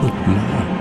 Good the?